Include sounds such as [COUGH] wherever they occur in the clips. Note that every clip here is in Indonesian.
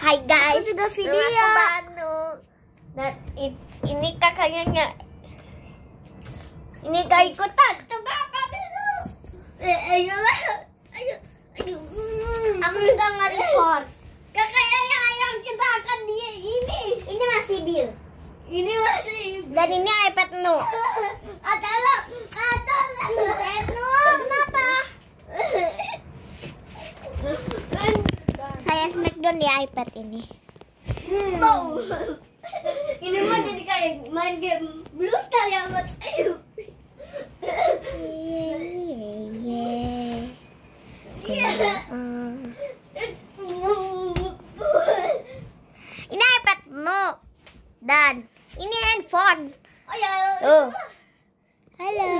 Hai guys, Aku juga video. Aku Banu. Dan i- ini kakaknya nggak. Ini gak ikutan. Coba kakak dulu. Eh, ayo. Ayo. Ayo. Aku juga nggak record. Kakaknya yang, kita akan dia ini. Ini masih bil. Ini masih Dan ini iPad Nu. [LAUGHS] Markdown di iPad ini. Hmm. Wow. [LAUGHS] ini mah jadi kayak main game brutal ya Mas iya, iya, iya. Ini iPad mu dan ini handphone. Oh ya. Tuh. Halo.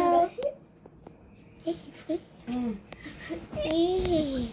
Hmm. Hey.